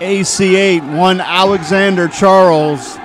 AC8, one Alexander Charles.